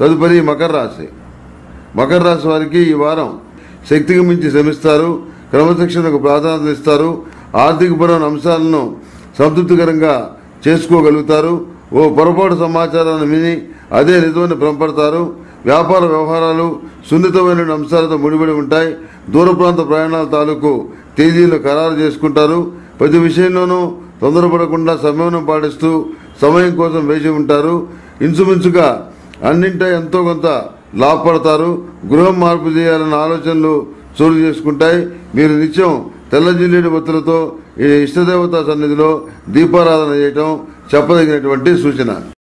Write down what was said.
తదుపరి మకర రాశి. మకర రాశి వారికి ఈ వారం శక్తికి మించి శ్రమిస్తారు క్రమశిక్షణకు ప్రాధాన్యత ఇస్తారు ఆర్థికపరమైన అంశాలను సంతృప్తికరంగా చేసుకోగలుగుతారు. ఓ పొరపాటు సమాచారాన్ని విని అదే నిజమని భ్రమపడతారు. వ్యాపార వ్యవహారాలు సున్నితమైన అంశాలతో ముడిపడి ఉంటాయి. దూర ప్రాంత ప్రయాణాల తాలూకు తేదీలు ఖరారు చేసుకుంటారు. ప్రతి విషయంలోనూ తొందరపడకుండా సమయం పాటిస్తూ సమయం కోసం వేచి ఉంటారు. ఇంచుమించుగా అన్నింట ఎంతో కొంత లాభపడతారు. గృహం మార్పు చేయాలన్న ఆలోచనలు చోటు చేసుకుంటాయి. మీరు నిత్యం తెల్లజిల్లేడు భక్తులతో ఈ ఇష్టదేవతా సన్నిధిలో దీపారాధన చేయటం చెప్పదగినటువంటి సూచన.